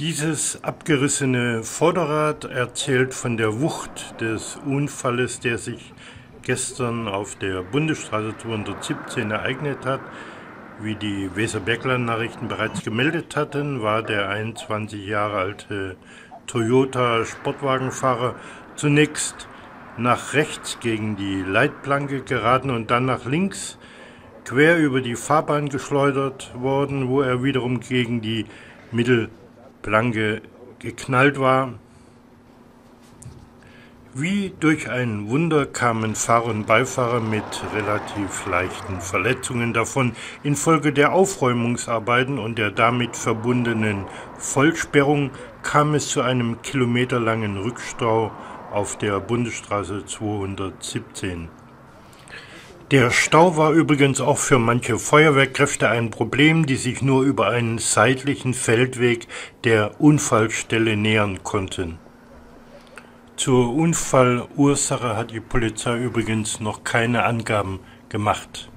Dieses abgerissene Vorderrad erzählt von der Wucht des Unfalles, der sich gestern auf der Bundesstraße 217 ereignet hat. Wie die Weserbergland-Nachrichten bereits gemeldet hatten, war der 21 Jahre alte Toyota Sportwagenfahrer zunächst nach rechts gegen die Leitplanke geraten und dann nach links quer über die Fahrbahn geschleudert worden, wo er wiederum gegen die Mittelplanke geknallt war. Wie durch ein Wunder kamen Fahrer und Beifahrer mit relativ leichten Verletzungen davon. Infolge der Aufräumungsarbeiten und der damit verbundenen Vollsperrung kam es zu einem kilometerlangen Rückstau auf der Bundesstraße 217. Der Stau war übrigens auch für manche Feuerwehrkräfte ein Problem, die sich nur über einen seitlichen Feldweg der Unfallstelle nähern konnten. Zur Unfallursache hat die Polizei übrigens noch keine Angaben gemacht.